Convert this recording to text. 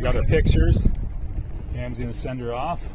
We got our pictures. Cam's gonna send her off.